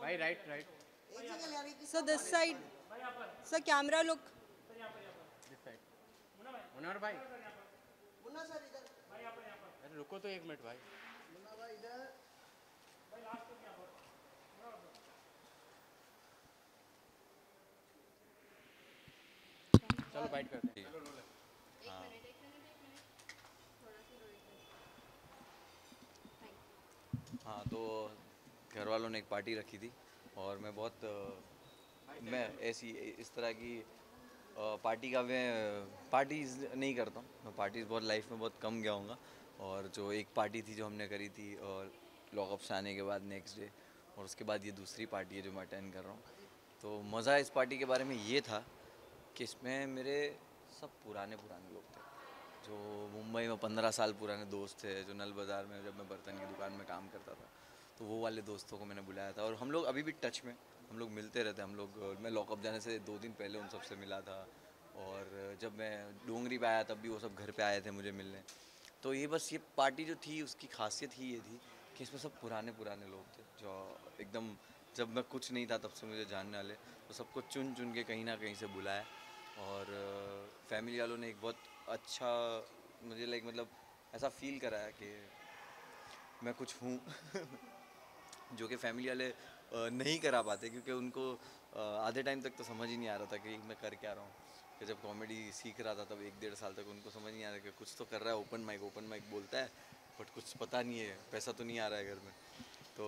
भाई right right So this side. So camera look. This side Munawar भाई। Munna sir इधर। अरे रुको तो एक मिनट भाई। मुन्ना भाई इधर। चलो बाइट करते हैं हाँ तो घर वालों ने एक पार्टी रखी थी और मैं बहुत मैं ऐसी, इस तरह की पार्टी का मैं, पार्टीज़ नहीं करता हूँ। मैं पार्टीज़ बहुत, लाइफ में बहुत कम गया हूँगा और जो एक पार्टी थी जो हमने करी थी और लॉकअप से आने के बाद नेक्स्ट डे और उसके बाद ये दूसरी पार्टी है जो मैं अटेंड कर रहा हूँ। तो मज़ा इस पार्टी के बारे में ये था कि इसमें मेरे सब पुराने पुराने लोग थे। जो मुंबई में पंद्रह साल पुराने दोस्त थे, जो नल बाज़ार में जब मैं बर्तन की दुकान में काम करता था तो वो वाले दोस्तों को मैंने बुलाया था। और हम लोग अभी भी टच में, हम लोग मिलते रहते हम लोग, मैं लॉकअप जाने से दो दिन पहले उन सबसे मिला था। और जब मैं डोंगरी पे आया, तब भी वो सब घर पे आए थे मुझे मिलने। तो ये बस ये पार्टी जो थी, उसकी खासियत ही ये थी कि इसमें सब पुराने पुराने लोग थे, जो एकदम जब मैं कुछ नहीं था, तब से मुझे जानने वाले तो सबको चुन चुन के कहीं ना कहीं से बुलाया। और फैमिली वालों ने एक बहुत अच्छा मुझे लाइक मतलब ऐसा फील कराया कि मैं कुछ हूँ। जो कि फैमिली वाले नहीं करा पाते क्योंकि उनको आधे टाइम तक तो समझ ही नहीं आ रहा था कि मैं कर क्या रहा हूँ। कि जब कॉमेडी सीख रहा था तब एक डेढ़ साल तक उनको समझ नहीं आ रहा कि कुछ तो कर रहा है ओपन माइक ओपन माइक बोलता है बट कुछ पता नहीं है, पैसा तो नहीं आ रहा है घर में। तो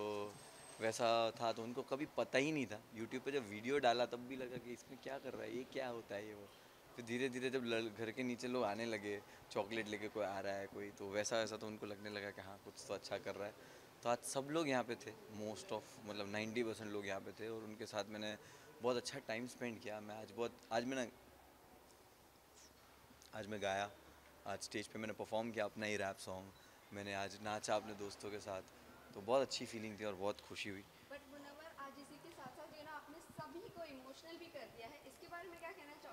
वैसा था तो उनको कभी पता ही नहीं था। यूट्यूब पे जब वीडियो डाला तब भी लगा कि इसमें क्या कर रहा है, ये क्या होता है ये वो। फिर धीरे धीरे जब घर के नीचे लोग आने लगे चॉकलेट लेके कोई आ रहा है कोई तो वैसा वैसा तो उनको लगने लगा कि हाँ कुछ तो अच्छा कर रहा है। तो आज सब लोग यहाँ पे थे मोस्ट ऑफ़ मतलब 90 परसेंट लोग यहाँ पे थे और उनके साथ मैंने बहुत अच्छा टाइम स्पेंड किया। मैं आज बहुत आज मैंने आज मैं गाया आज स्टेज पे मैंने परफॉर्म किया अपना ही रैप सॉन्ग मैंने आज नाचा अपने दोस्तों के साथ तो बहुत अच्छी फीलिंग थी और बहुत खुशी हुई।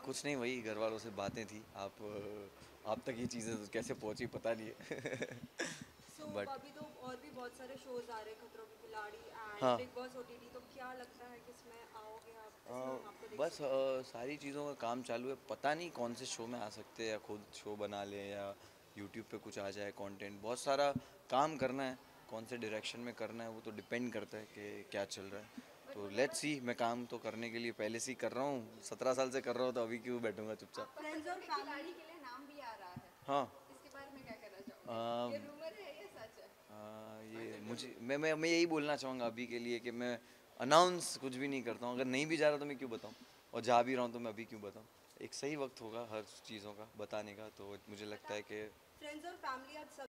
कुछ नहीं वही घर वालों से बातें थी। आप आप तक ये चीज़ें कैसे पहुँची पता नहीं है So अभी तो और भी बहुत सारे shows आ रहे हैं खतरों की खिलाड़ी and हाँ। Big Boss OTT तो क्या लगता है कि इसमें आओगे आप? इसमें आपको बस अ, सारी चीज़ों का काम चालू है। पता नहीं कौन से शो में आ सकते हैं या खुद शो बना लें या यूट्यूब पे कुछ आ जाए कंटेंट बहुत सारा काम करना है कौन से डायरेक्शन में करना है वो तो डिपेंड करता है कि क्या चल रहा है। तो लेट्स सी मैं काम तो करने के लिए पहले से ही कर रहा हूँ। सत्रह साल से कर रहा हूँ तो अभी क्यों बैठूँगा चुपचाप? फ्रेंड्स और के लिए नाम भी आ रहा है हाँ इसके बारे में क्या कहना अम, चाहोगे ये रूमर है या सच है आ, ये मुझे, मैं मैं मैं यही बोलना चाहूँगा अभी के लिए कि मैं अनाउंस कुछ भी नहीं करता हूँ। अगर नहीं भी जा रहा तो मैं क्यों बताऊँ? और जा भी रहा हूँ तो मैं अभी क्यों बताऊँ? एक सही वक्त होगा हर चीज़ों का बताने का तो मुझे लगता है कि फ्रेंड्स और फैमिली आज सब